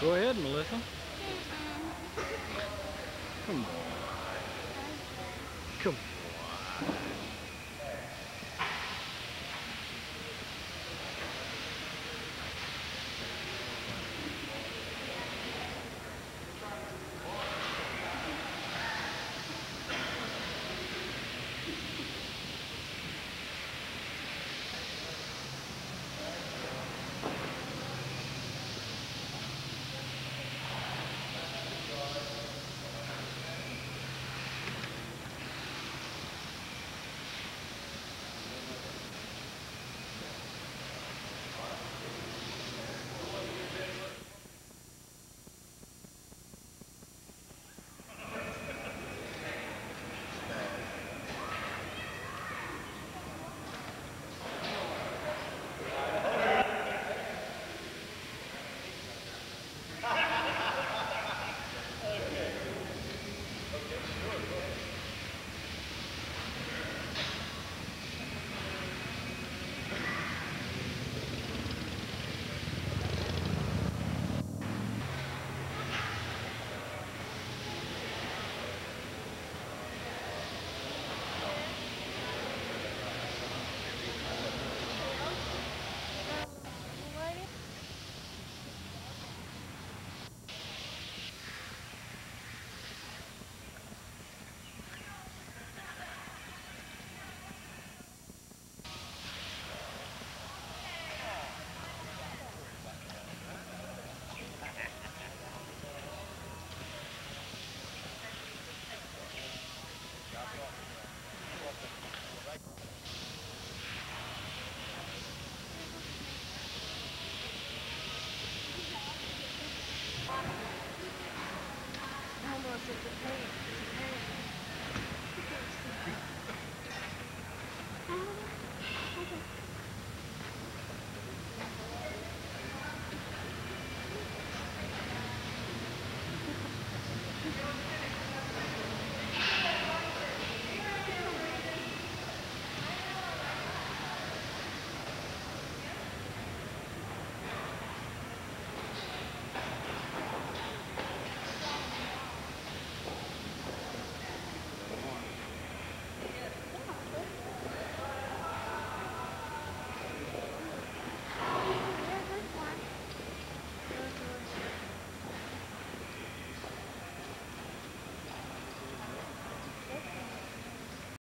Go ahead, Melissa. Come on. Come on.